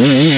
Mm-hmm.